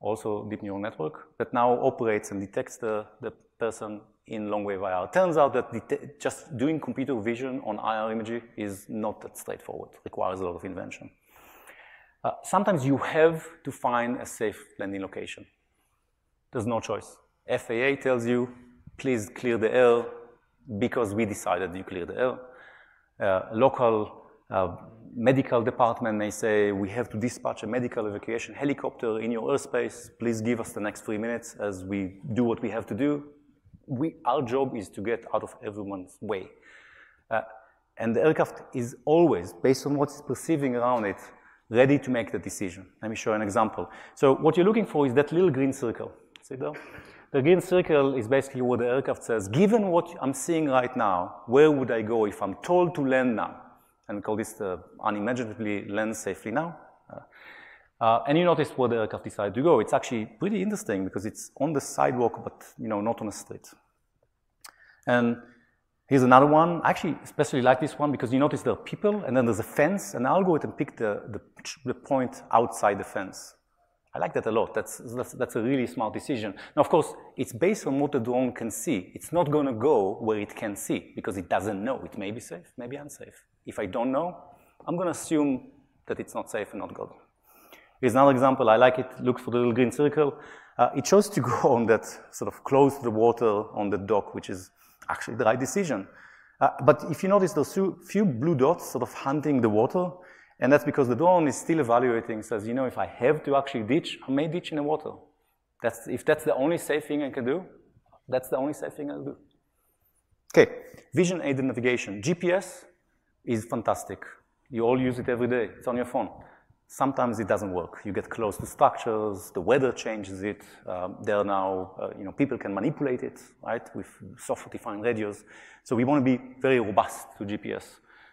also deep neural network, that now operates and detects the, the person in long wave IR. Turns out that just doing computer vision on IR imagery is not that straightforward, requires a lot of invention. Uh, sometimes you have to find a safe landing location. There's no choice. FAA tells you, please clear the air because we decided you clear the air. Uh, local uh, medical department may say, we have to dispatch a medical evacuation helicopter in your airspace. Please give us the next three minutes as we do what we have to do. We, our job is to get out of everyone's way. Uh, and the aircraft is always, based on what it's perceiving around it, ready to make the decision. Let me show an example. So what you're looking for is that little green circle. The green circle is basically what the aircraft says, given what I'm seeing right now, where would I go if I'm told to land now? and call this uh, unimaginably land safely now. Uh, uh, and you notice where the aircraft decided to go. It's actually pretty interesting because it's on the sidewalk, but you know, not on the street. And here's another one. I actually especially like this one because you notice there are people and then there's a fence and the algorithm picked the, the, the point outside the fence. I like that a lot. That's, that's, that's, a really smart decision. Now, of course, it's based on what the drone can see. It's not going to go where it can see because it doesn't know. It may be safe, maybe unsafe. If I don't know, I'm going to assume that it's not safe and not good. Here's another example. I like it. Look for the little green circle. Uh, it chose to go (laughs) on that sort of close to the water on the dock, which is actually the right decision. Uh, but if you notice those few, few blue dots sort of hunting the water, and that's because the drone is still evaluating, says, you know, if I have to actually ditch, I may ditch in the water. That's, if that's the only safe thing I can do, that's the only safe thing I'll do. Okay, vision-aided navigation. GPS is fantastic. You all use it every day. It's on your phone. Sometimes it doesn't work. You get close to structures, the weather changes it. Um, there are now, uh, you know, people can manipulate it, right, with software-defined radios. So we want to be very robust to GPS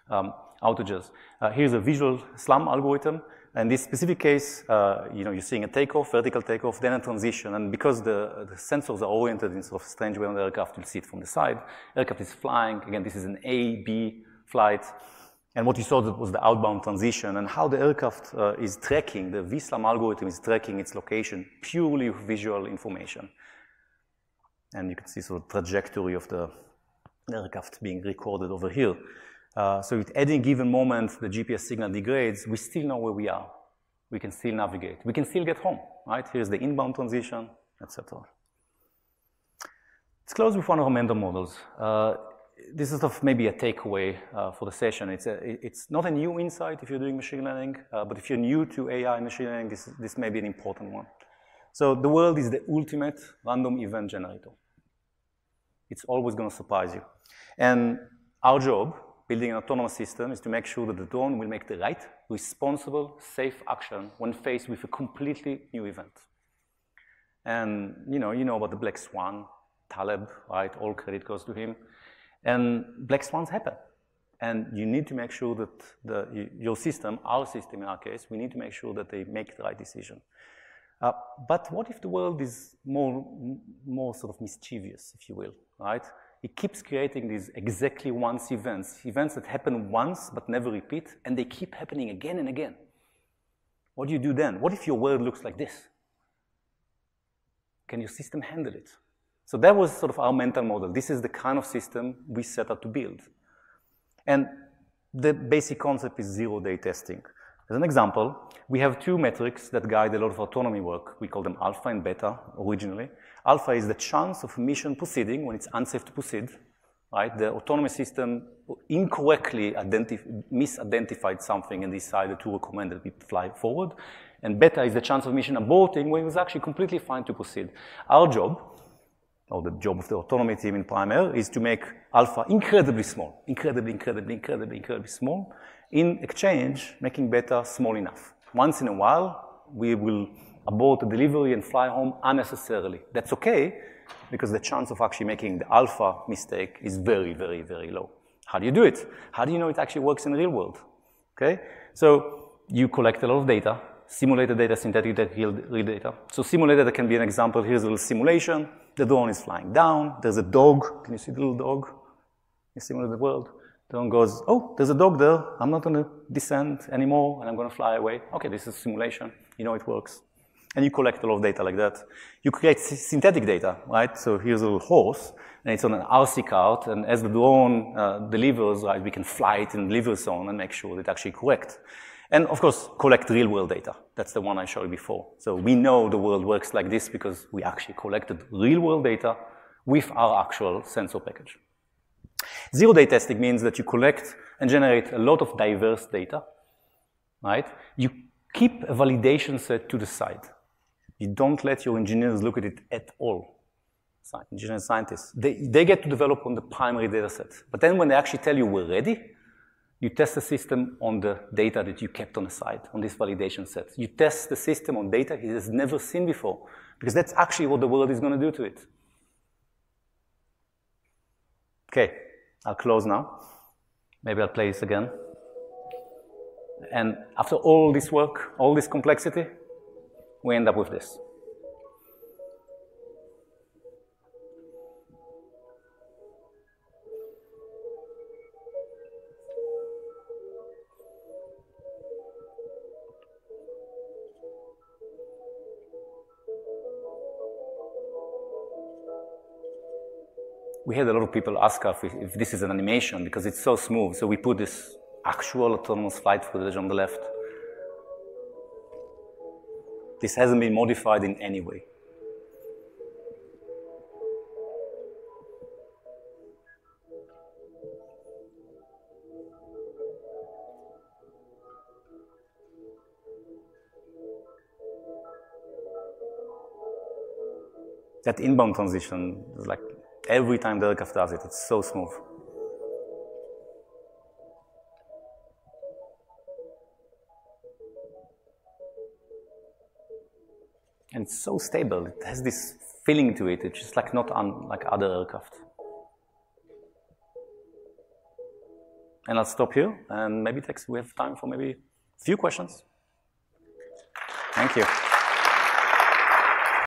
um, outages. Uh, here's a visual SLAM algorithm. In this specific case, uh, you know, you're seeing a takeoff, vertical takeoff, then a transition. And because the, the sensors are oriented in sort of strange way on the aircraft, you'll see it from the side. Aircraft is flying. Again, this is an A, B flight. And what you saw was the outbound transition and how the aircraft uh, is tracking, the VSLAM algorithm is tracking its location purely visual information. And you can see sort of trajectory of the aircraft being recorded over here. Uh, so at any given moment the GPS signal degrades, we still know where we are. We can still navigate. We can still get home, right? Here's the inbound transition, etc. Let's close with one of our mentor models. Uh, this is maybe a takeaway uh, for the session. It's, a, it's not a new insight if you're doing machine learning, uh, but if you're new to AI and machine learning, this, this may be an important one. So the world is the ultimate random event generator. It's always going to surprise you. And our job, building an autonomous system, is to make sure that the drone will make the right, responsible, safe action when faced with a completely new event. And you know, you know about the black swan, Taleb, right? All credit goes to him. And black swans happen. And you need to make sure that the, your system, our system in our case, we need to make sure that they make the right decision. Uh, but what if the world is more, more sort of mischievous, if you will, right? It keeps creating these exactly once events, events that happen once but never repeat, and they keep happening again and again. What do you do then? What if your world looks like this? Can your system handle it? So that was sort of our mental model. This is the kind of system we set out to build. And the basic concept is zero-day testing. As an example, we have two metrics that guide a lot of autonomy work. We call them alpha and beta originally. Alpha is the chance of mission proceeding when it's unsafe to proceed, right? The autonomous system incorrectly misidentified something and decided to recommend that we fly forward. And beta is the chance of mission aborting when it was actually completely fine to proceed. Our job or the job of the autonomy team in PrimeAir is to make alpha incredibly small, incredibly, incredibly, incredibly, incredibly small, in exchange, making beta small enough. Once in a while, we will abort the delivery and fly home unnecessarily. That's okay, because the chance of actually making the alpha mistake is very, very, very low. How do you do it? How do you know it actually works in the real world? Okay? So you collect a lot of data, simulated data, synthetic data, real data. So simulated data can be an example. Here's a little simulation. The drone is flying down. There's a dog. Can you see the little dog? You simulate the world. The drone goes, oh, there's a dog there. I'm not going to descend anymore, and I'm going to fly away. Okay, this is a simulation. You know it works. And you collect a lot of data like that. You create synthetic data, right? So here's a little horse, and it's on an RC cart, and as the drone uh, delivers, right, we can fly it in the delivery zone and make sure that it's actually correct. And of course, collect real world data. That's the one I showed you before. So we know the world works like this because we actually collected real world data with our actual sensor package. Zero day testing means that you collect and generate a lot of diverse data, right? You keep a validation set to the side. You don't let your engineers look at it at all. Engineers, scientists, they, they get to develop on the primary data set. But then when they actually tell you we're ready, you test the system on the data that you kept on the side, on this validation set. You test the system on data it has never seen before, because that's actually what the world is going to do to it. Okay, I'll close now. Maybe I'll play this again. And after all this work, all this complexity, we end up with this. We had a lot of people ask us if, if, this is an animation because it's so smooth. So we put this actual autonomous flight footage on the left. This hasn't been modified in any way. That inbound transition is like Every time the aircraft does it, it's so smooth. And it's so stable. It has this feeling to it. It's just like not unlike other aircraft. And I'll stop here, and maybe we have time for maybe a few questions. Thank you.